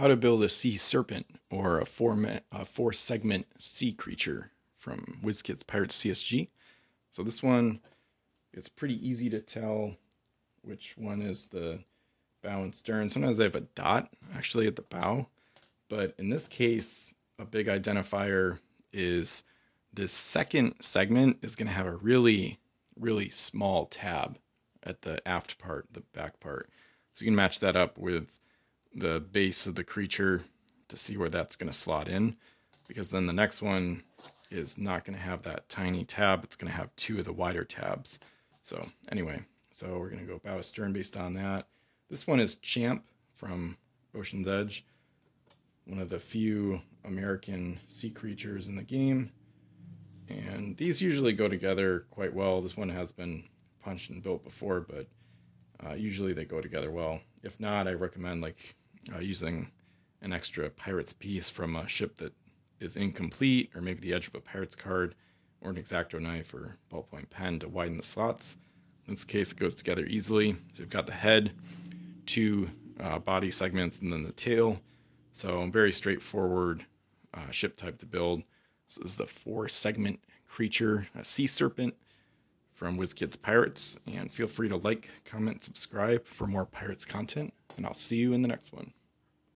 how to build a sea serpent or a four, a four segment sea creature from WizKids Pirates CSG. So this one, it's pretty easy to tell which one is the bow and stern. Sometimes they have a dot actually at the bow, but in this case, a big identifier is this second segment is going to have a really, really small tab at the aft part, the back part. So you can match that up with the base of the creature to see where that's going to slot in because then the next one is not going to have that tiny tab. It's going to have two of the wider tabs. So anyway, so we're going to go bow stern based on that. This one is Champ from Ocean's Edge, one of the few American sea creatures in the game. And these usually go together quite well. This one has been punched and built before, but uh, usually they go together well. If not, I recommend like uh, using an extra pirate's piece from a ship that is incomplete, or maybe the edge of a pirate's card, or an X-Acto knife or ballpoint pen to widen the slots. In this case, it goes together easily. So you've got the head, two uh, body segments, and then the tail. So very straightforward uh, ship type to build. So this is a four segment creature, a sea serpent from WizKids Pirates. And feel free to like, comment, subscribe for more Pirates content. And I'll see you in the next one.